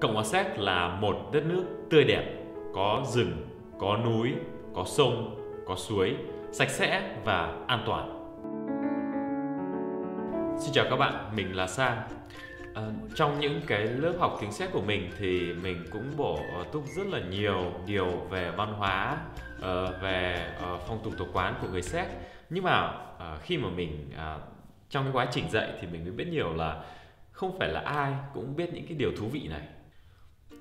Cộng hòa Séc là một đất nước tươi đẹp, có rừng, có núi, có sông, có suối, sạch sẽ và an toàn. Xin chào các bạn, mình là Sa. À, ờ, trong những cái lớp học tiếng Séc của mình thì mình cũng bổ túc rất là nhiều điều về văn hóa, ờ, về ờ, phong tục tập quán của người Séc. Nhưng mà khi mà mình trong cái quá trình dạy thì mình mới biết nhiều là không phải là ai cũng biết những cái điều thú vị này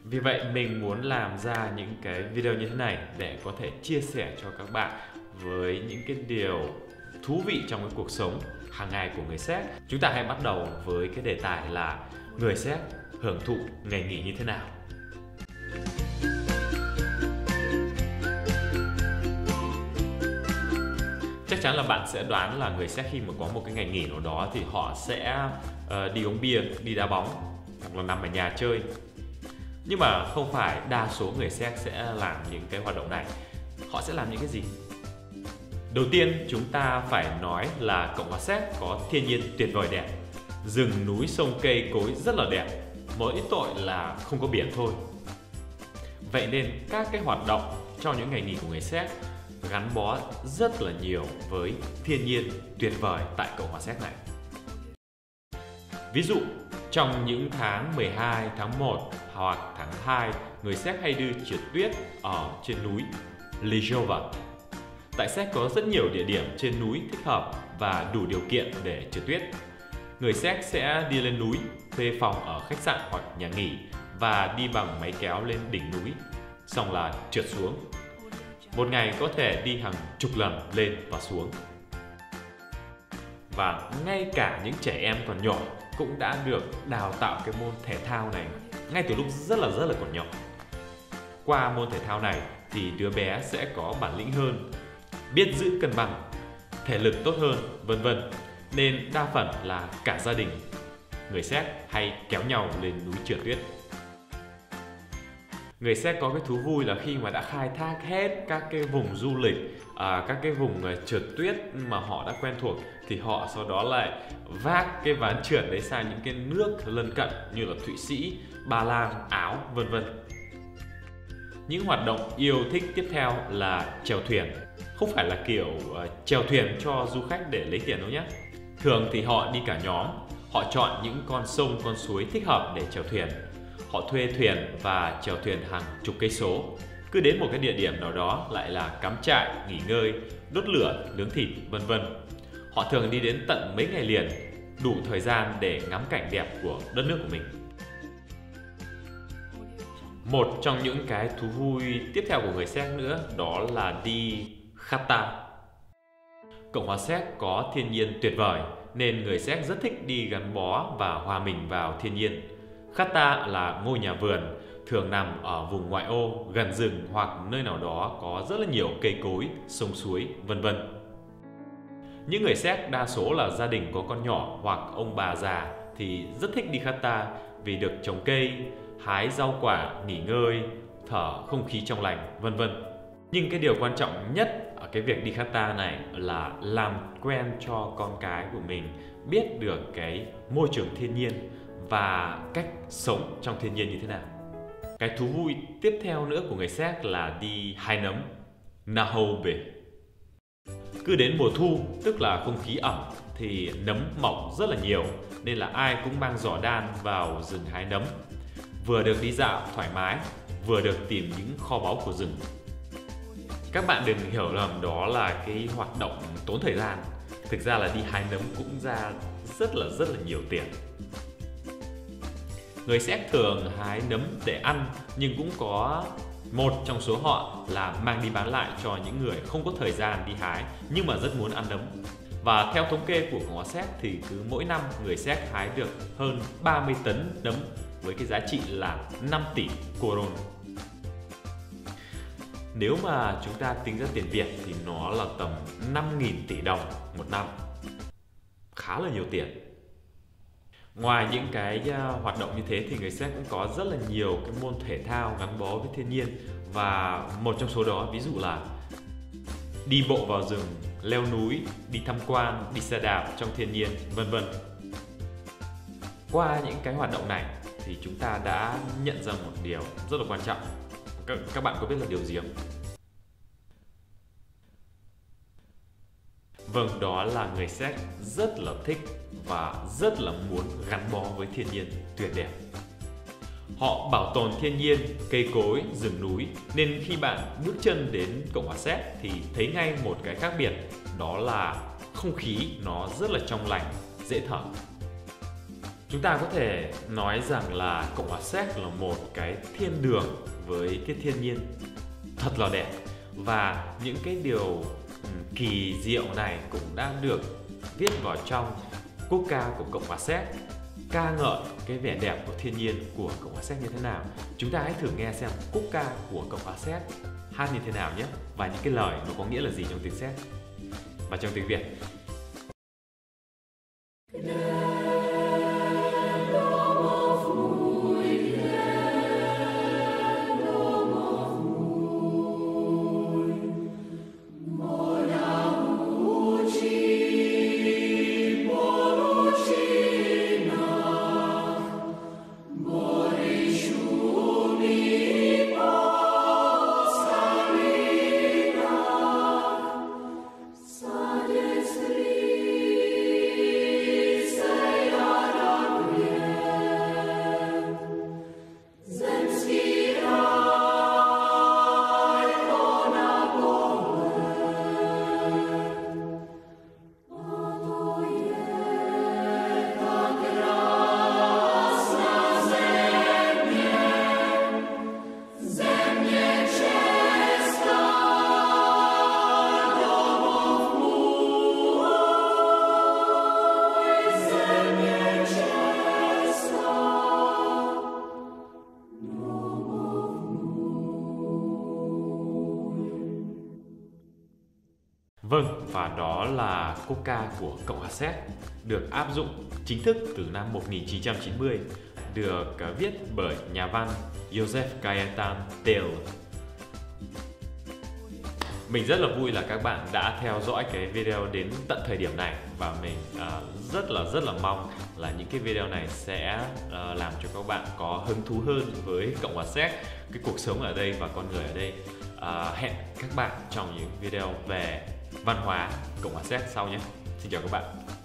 vì vậy mình muốn làm ra những cái video như thế này để có thể chia sẻ cho các bạn với những cái điều thú vị trong cái cuộc sống hàng ngày của người Séc. Chúng ta hãy bắt đầu với cái đề tài là người Séc hưởng thụ ngày nghỉ như thế nào. Chắc chắn là bạn sẽ đoán là người Séc khi mà có một cái ngày nghỉ nào đó thì họ sẽ uh, đi uống bia, đi đá bóng hoặc là nằm ở nhà chơi nhưng mà không phải đa số người Séc sẽ làm những cái hoạt động này. Họ sẽ làm những cái gì? Đầu tiên chúng ta phải nói là cộng hòa Séc có thiên nhiên tuyệt vời đẹp. Rừng núi sông cây cối rất là đẹp. Mỗi tội là không có biển thôi. Vậy nên các cái hoạt động trong những ngày nghỉ của người Séc gắn bó rất là nhiều với thiên nhiên tuyệt vời tại cộng hòa Séc này. Ví dụ trong những tháng 12, tháng 1 hoặc tháng 2, người Séc hay đưa trượt tuyết ở trên núi Lijova. Tại Séc có rất nhiều địa điểm trên núi thích hợp và đủ điều kiện để trượt tuyết. Người Séc sẽ đi lên núi, thuê phòng ở khách sạn hoặc nhà nghỉ và đi bằng máy kéo lên đỉnh núi, xong là trượt xuống. Một ngày có thể đi hàng chục lần lên và xuống. Và ngay cả những trẻ em còn nhỏ cũng đã được đào tạo cái môn thể thao này ngay từ lúc rất là rất là còn nhỏ. Qua môn thể thao này thì đứa bé sẽ có bản lĩnh hơn, biết giữ cân bằng, thể lực tốt hơn, vân vân. Nên đa phần là cả gia đình người Séc hay kéo nhau lên núi trượt tuyết. Người Séc có cái thú vui là khi mà đã khai thác hết các cái vùng du lịch, à, các cái vùng à, trượt tuyết mà họ đã quen thuộc thì họ sau đó lại vác cái ván trượt đấy sang những cái nước lân cận như là Thụy Sĩ, Ba Lan, Áo, vân vân. Những hoạt động yêu thích tiếp theo là chèo thuyền. Không phải là kiểu uh, chèo thuyền cho du khách để lấy tiền đâu nhé. Thường thì họ đi cả nhóm, họ chọn những con sông, con suối thích hợp để chèo thuyền. Họ thuê thuyền và chèo thuyền hàng chục cây số. Cứ đến một cái địa điểm nào đó lại là cắm trại, nghỉ ngơi, đốt lửa, nướng thịt, vân vân. Họ thường đi đến tận mấy ngày liền, đủ thời gian để ngắm cảnh đẹp của đất nước của mình. Một trong những cái thú vui tiếp theo của người Séc nữa đó là đi Khata. Cộng hòa Séc có thiên nhiên tuyệt vời nên người Séc rất thích đi gắn bó và hòa mình vào thiên nhiên. Khata là ngôi nhà vườn thường nằm ở vùng ngoại ô, gần rừng hoặc nơi nào đó có rất là nhiều cây cối, sông suối, vân vân. Những người Séc đa số là gia đình có con nhỏ hoặc ông bà già thì rất thích đi Khata vì được trồng cây, hái rau quả, nghỉ ngơi, thở không khí trong lành, vân vân. Nhưng cái điều quan trọng nhất ở cái việc đi Qatar này là làm quen cho con cái của mình biết được cái môi trường thiên nhiên và cách sống trong thiên nhiên như thế nào. Cái thú vui tiếp theo nữa của người Séc là đi hái nấm, Nahobe. Cứ đến mùa thu, tức là không khí ẩm thì nấm mọc rất là nhiều nên là ai cũng mang giỏ đan vào rừng hái nấm vừa được đi dạo thoải mái, vừa được tìm những kho báu của rừng. Các bạn đừng hiểu lầm đó là cái hoạt động tốn thời gian. Thực ra là đi hái nấm cũng ra rất là rất là nhiều tiền. Người Séc thường hái nấm để ăn nhưng cũng có một trong số họ là mang đi bán lại cho những người không có thời gian đi hái nhưng mà rất muốn ăn nấm. Và theo thống kê của ngó Séc thì cứ mỗi năm người Séc hái được hơn 30 tấn nấm với cái giá trị là 5 tỷ coron. Nếu mà chúng ta tính ra tiền Việt thì nó là tầm 5.000 tỷ đồng một năm. Khá là nhiều tiền. Ngoài những cái à, hoạt động như thế thì người Séc cũng có rất là nhiều cái môn thể thao gắn bó với thiên nhiên và một trong số đó ví dụ là đi bộ vào rừng, leo núi, đi tham quan, đi xe đạp trong thiên nhiên, vân vân. Qua những cái hoạt động này thì chúng ta đã nhận ra một điều rất là quan trọng. Các, các bạn có biết là điều gì không? Vâng, đó là người Séc rất là thích và rất là muốn gắn bó với thiên nhiên tuyệt đẹp. Họ bảo tồn thiên nhiên, cây cối, rừng núi nên khi bạn bước chân đến Cộng hòa Séc thì thấy ngay một cái khác biệt đó là không khí nó rất là trong lành, dễ thở. Chúng ta có thể nói rằng là Cộng hòa Séc là một cái thiên đường với cái thiên nhiên thật là đẹp và những cái điều ừ, kỳ diệu này cũng đã được viết vào trong quốc ca của Cộng hòa Séc, ca ngợi cái vẻ đẹp của thiên nhiên của Cộng hòa Séc như thế nào. Chúng ta hãy thử nghe xem quốc ca của Cộng hòa Séc hát như thế nào nhé, và những cái lời nó có nghĩa là gì trong tiếng Séc và trong tiếng Việt. Vâng, và đó là quốc ca của Cộng hòa Séc được áp dụng chính thức từ năm 1990, được à, viết bởi nhà văn Joseph Cayetan Tell. Mình rất là vui là các bạn đã theo dõi cái video đến tận thời điểm này và mình uh, rất là rất là mong là những cái video này sẽ uh, làm cho các bạn có hứng thú hơn với Cộng hòa Séc, cái cuộc sống ở đây và con người ở đây. Uh, hẹn các bạn trong những video về văn hóa Cộng hòa Séc sau nhé. Xin chào các bạn.